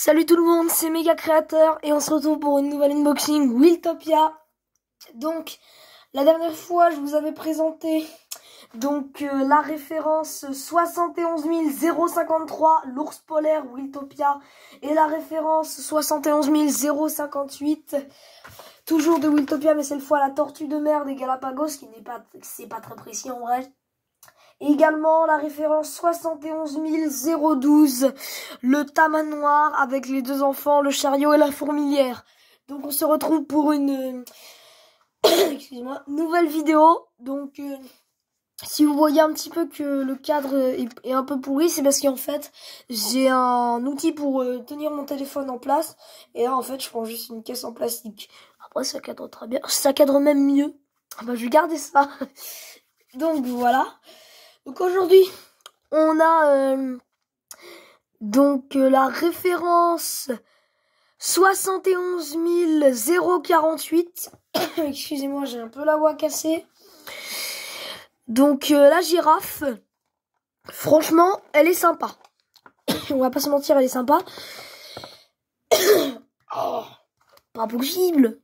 Salut tout le monde, c'est Mega Créateur et on se retrouve pour une nouvelle unboxing Wiltopia. Donc, la dernière fois, je vous avais présenté donc euh, la référence 71 053, l'ours polaire Wiltopia, et la référence 71 058, toujours de Wiltopia, mais cette fois la tortue de mer des Galapagos, qui n'est pas, pas très précis en vrai. Également la référence 71 012, le tamanoir avec les deux enfants, le chariot et la fourmilière. Donc on se retrouve pour une excusez-moi, nouvelle vidéo. Donc euh, si vous voyez un petit peu que le cadre est, un peu pourri, c'est parce qu'en fait j'ai un outil pour euh, tenir mon téléphone en place. Et là en fait je prends juste une caisse en plastique. Après ça cadre très bien, ça cadre même mieux. Ah bah je vais garder ça. Donc voilà. Donc aujourd'hui, on a euh, donc euh, la référence 71 048. Excusez-moi, j'ai un peu la voix cassée. Donc euh, la girafe, franchement, elle est sympa. on va pas se mentir, elle est sympa. oh, pas possible.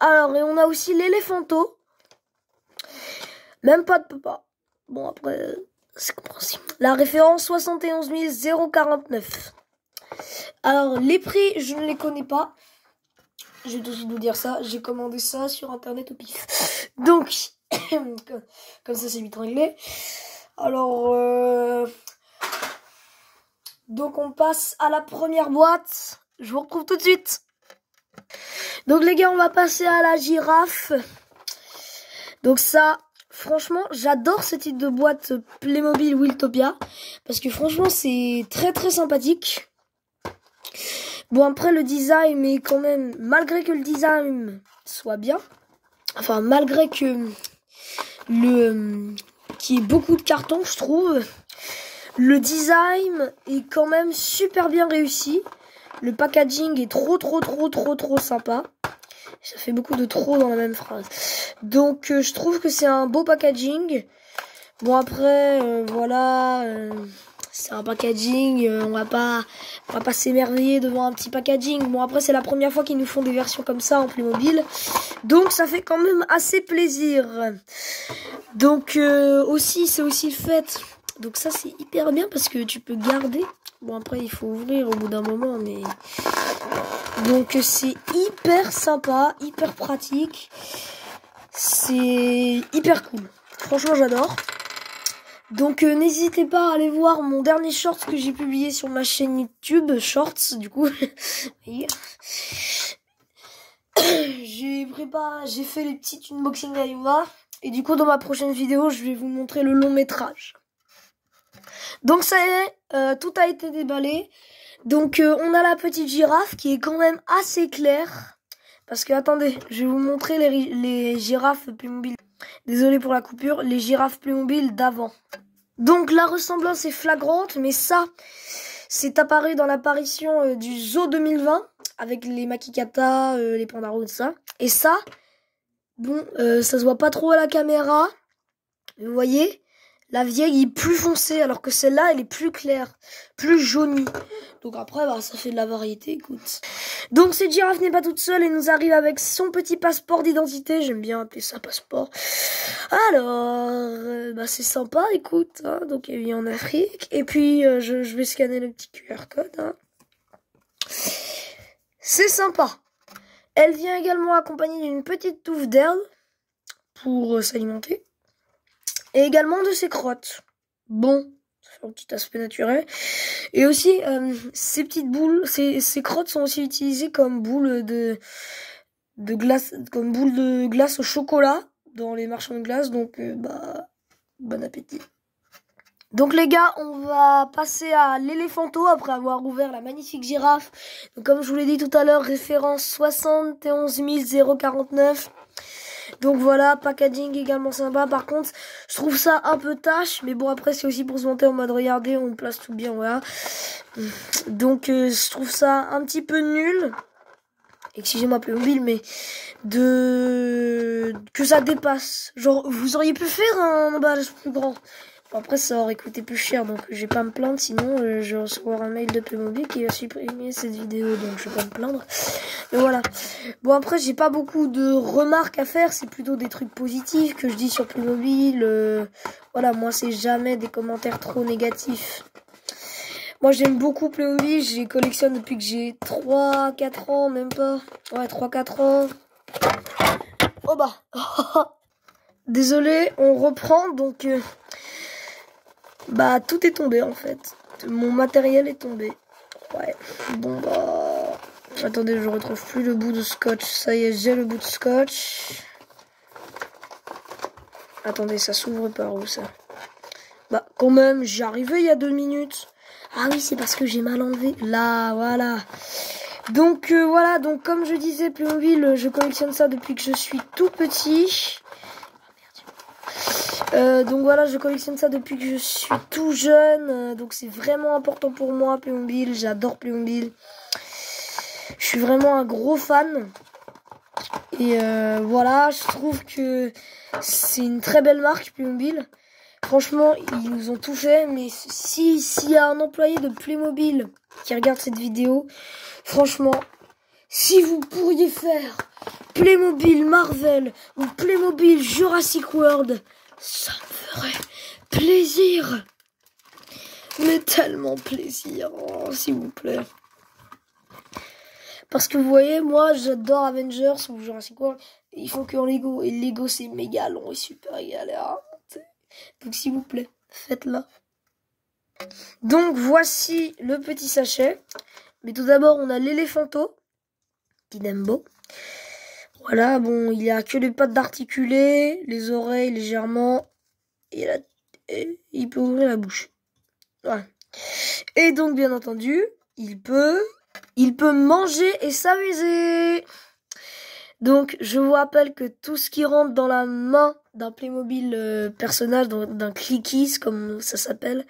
Alors, et on a aussi l'éléphanto. Même pas de papa. Bon, après, c'est compréhensible. La référence 71 049. Alors, les prix, je ne les connais pas. Je vais tout de suite vous dire ça. J'ai commandé ça sur internet au pif. Donc, comme ça, c'est vite réglé. Alors, euh... donc on passe à la première boîte. Je vous retrouve tout de suite. Donc les gars, on va passer à la girafe. Donc ça, Franchement, j'adore ce type de boîte Playmobil Wiltopia. Parce que franchement, c'est très très sympathique. Bon, après, le design est quand même... Malgré que le design soit bien. Enfin, malgré que le... Qui est beaucoup de cartons, je trouve. Le design est quand même super bien réussi. Le packaging est trop trop trop trop trop sympa. Ça fait beaucoup de trop dans la même phrase. Donc euh, je trouve que c'est un beau packaging. Bon après euh, voilà, euh, c'est un packaging, on va pas on va pas s'émerveiller devant un petit packaging. Bon après c'est la première fois qu'ils nous font des versions comme ça en Playmobil. Donc ça fait quand même assez plaisir. Donc aussi c'est aussi le fait donc ça c'est hyper bien parce que tu peux garder. Bon après il faut ouvrir au bout d'un moment mais donc c'est hyper sympa, hyper pratique. C'est hyper cool. Franchement j'adore. Donc euh, n'hésitez pas à aller voir mon dernier short que j'ai publié sur ma chaîne YouTube, Shorts du coup. j'ai préparé, j'ai fait les petites unboxing à Yuva. Et du coup dans ma prochaine vidéo je vais vous montrer le long métrage. Donc ça y est, euh, tout a été déballé. Donc euh, on a la petite girafe qui est quand même assez claire. Parce que attendez, je vais vous montrer les, girafes Playmobil. Désolé pour la coupure, les girafes Playmobil d'avant. Donc la ressemblance est flagrante, mais ça, c'est apparu dans l'apparition euh, du Zoo 2020 avec les Makikata, les Pandaros, tout ça. Et ça, bon, ça se voit pas trop à la caméra. Vous voyez? La vieille est plus foncée, alors que celle-là, elle est plus claire, plus jaunie. Donc après, bah, ça fait de la variété, écoute. Donc cette girafe n'est pas toute seule et nous arrive avec son petit passeport d'identité. J'aime bien appeler ça passeport. Alors, euh, bah c'est sympa, écoute. Hein. Donc elle vit en Afrique. Et puis, euh, je, vais scanner le petit QR code. Hein. C'est sympa. Elle vient également accompagnée d'une petite touffe d'herbe pour euh, s'alimenter et également de ses crottes. Bon, ça un petit aspect naturel. Et aussi, euh, ces petites boules, ces, crottes sont aussi utilisées comme boules de, de glace, comme boules de glace au chocolat dans les marchands de glace. Donc, euh, bah, bon appétit. Donc les gars, on va passer à l'éléphanto après avoir ouvert la magnifique girafe. Donc comme je vous l'ai dit tout à l'heure, référence 71 049. Donc voilà, packaging également sympa. Par contre, je trouve ça un peu tâche. Mais bon, après, c'est aussi pour se monter en mode regarder, on place tout bien, voilà. Donc euh, je trouve ça un petit peu nul. Excusez-moi, mobile, mais de que ça dépasse. Genre, vous auriez pu faire un emballage plus grand. Après, ça aurait coûté plus cher, donc je vais pas me plaindre. Sinon, euh, je vais recevoir un mail de Playmobil qui va supprimer cette vidéo, donc je vais pas me plaindre. Mais voilà. Bon, après, j'ai pas beaucoup de remarques à faire. C'est plutôt des trucs positifs que je dis sur Playmobil. Euh, voilà, moi, c'est jamais des commentaires trop négatifs. Moi, j'aime beaucoup Playmobil. Les collectionne depuis que j'ai 3-4 ans, même pas. Ouais, 3-4 ans. Oh bah. Désolé, on reprend, donc... Euh, bah, tout est tombé en fait. Mon matériel est tombé. Ouais. Bon, bah. Attendez, je retrouve plus le bout de scotch. Ça y est, j'ai le bout de scotch. Attendez, ça s'ouvre par où ça? Bah, quand même, j'y arrivé il y a deux minutes. Ah oui, c'est parce que j'ai mal enlevé. Là, voilà. Donc euh, voilà, donc comme je disais, Playmobil, je collectionne ça depuis que je suis tout petit. Euh, donc voilà, je collectionne ça depuis que je suis tout jeune. Euh, donc c'est vraiment important pour moi, Playmobil. J'adore Playmobil. Je suis vraiment un gros fan. Et euh, voilà, je trouve que c'est une très belle marque, Playmobil. Franchement, ils nous ont tout fait. Mais si s'il y a un employé de Playmobil qui regarde cette vidéo, franchement, si vous pourriez faire Playmobil Marvel ou Playmobil Jurassic World, ça me ferait plaisir. Mais tellement plaisir, oh, s'il vous plaît. Parce que vous voyez, moi j'adore Avengers ou Jurassic World. Ils font que en Lego. Et Lego c'est méga long et super galère. Donc s'il vous plaît, faites-la. Donc voici le petit sachet. Mais tout d'abord on a l'éléphanto. Kidembo. Voilà, bon, il a que les pattes d'articuler, les oreilles légèrement, et, il peut ouvrir la bouche. Voilà. Et donc, bien entendu, il peut, il peut manger et s'amuser. Donc, je vous rappelle que tout ce qui rentre dans la main d'un Playmobil euh, personnage, d'un Clickies, comme ça s'appelle.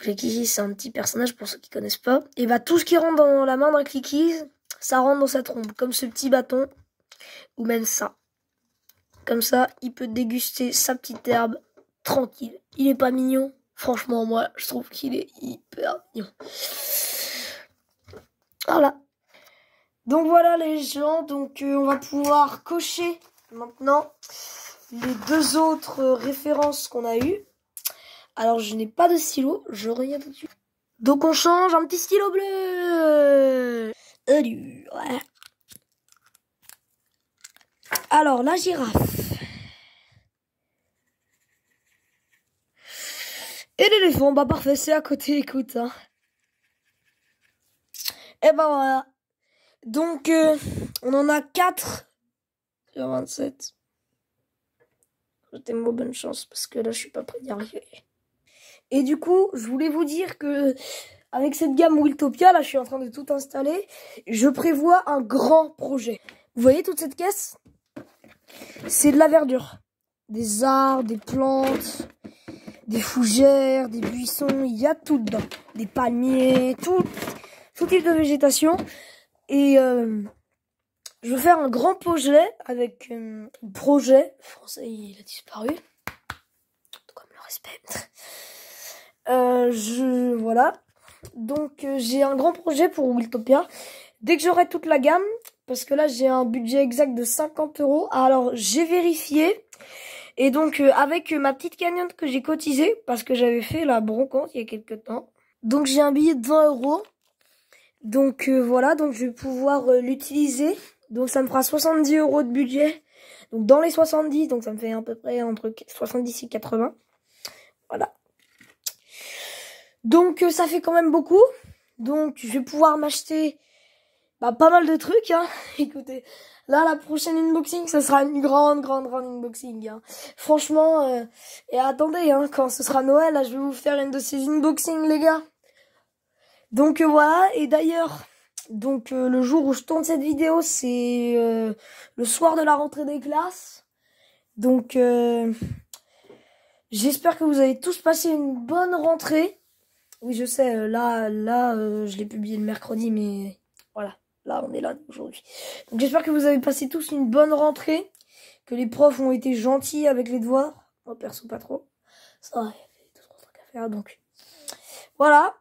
Clickies, c'est un petit personnage pour ceux qui connaissent pas. Et bah, tout ce qui rentre dans la main d'un Clickies, ça rentre dans sa trompe, comme ce petit bâton, ou même ça. Comme ça, il peut déguster sa petite herbe tranquille. Il est pas mignon Franchement, moi, je trouve qu'il est hyper mignon. Voilà. Donc voilà les gens, donc euh, on va pouvoir cocher maintenant les deux autres références qu'on a eues. Alors je n'ai pas de stylo, je regarde tout de suite. Donc on change un petit stylo bleu. Alors, la girafe. Et l'éléphant, bah parfait, c'est à côté, écoute. Hein. Et bah voilà. Donc, euh, on en a 4 sur 27. Souhaitez-moi bonne chance parce que là, je suis pas prêt d'y arriver. Et du coup, je voulais vous dire que avec cette gamme Wiltopia, là je suis en train de tout installer, je prévois un grand projet. Vous voyez toute cette caisse? C'est de la verdure. Des arbres, des plantes, des fougères, des buissons, il y a tout dedans. Des palmiers, tout, tout type de végétation. Et euh, je veux faire un grand projet avec un euh, projet. français, il a disparu. Comme le respect. Euh, je voilà. Donc euh, j'ai un grand projet pour Wiltopia. Dès que j'aurai toute la gamme, parce que là j'ai un budget exact de 50 euros. Alors j'ai vérifié. Et donc euh, avec ma petite cagnotte que j'ai cotisée, parce que j'avais fait la brocante il y a quelques temps. Donc j'ai un billet de 20 euros. Donc euh, voilà, donc je vais pouvoir l'utiliser. Donc ça me fera 70 euros de budget. Donc dans les 70, donc ça me fait à peu près entre 70 et 80. Voilà. Donc euh, ça fait quand même beaucoup. Donc je vais pouvoir m'acheter bah, pas mal de trucs. Hein. Écoutez, là la prochaine unboxing, ce sera une grande, grande, grande unboxing. Hein. Franchement, euh, et attendez, hein, quand ce sera Noël, je vais vous faire une de ces unboxings, les gars. Donc euh, voilà, et d'ailleurs, donc le jour où je tourne cette vidéo, c'est le soir de la rentrée des classes. Donc j'espère que vous avez tous passé une bonne rentrée. Oui, je sais, euh, là, là, euh, je l'ai publié le mercredi, mais voilà, là, on est là aujourd'hui. Donc j'espère que vous avez passé tous une bonne rentrée, que les profs ont été gentils avec les devoirs. Moi, perso, pas trop. Ça, il y avait deux, trois trucs à faire, donc. Voilà.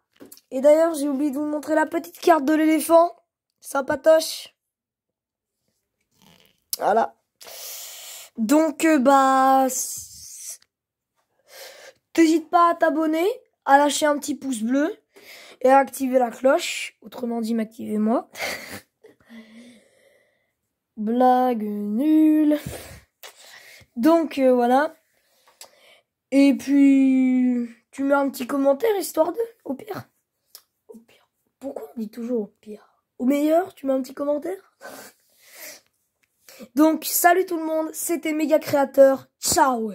Et d'ailleurs, j'ai oublié de vous montrer la petite carte de l'éléphant. Sympatoche. Voilà. Donc, euh, bah... T'hésites pas à t'abonner, à lâcher un petit pouce bleu et à activer la cloche. Autrement dit, m'activer moi. Blague nulle. Donc, euh, voilà. Et puis, tu mets un petit commentaire, histoire de, au pire. Au pire. Pourquoi on dit toujours au pire? Au meilleur, tu mets un petit commentaire? Donc, salut tout le monde, c'était Méga Créateur. Ciao